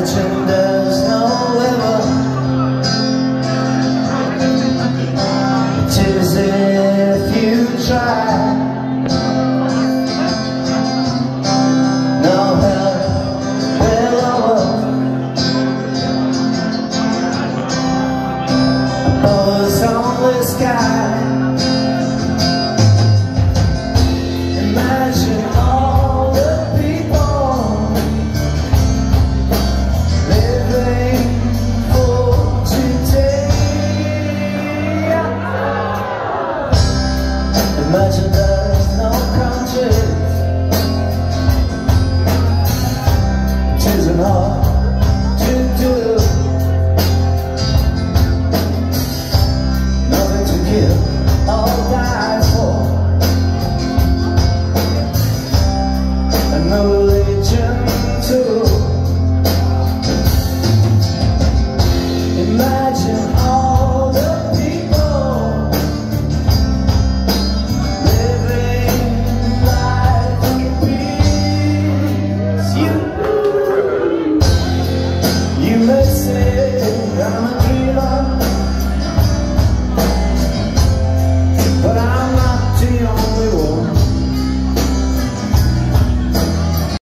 There's no river It is if you try. No hell will the sky There's no countries. It isn't hard.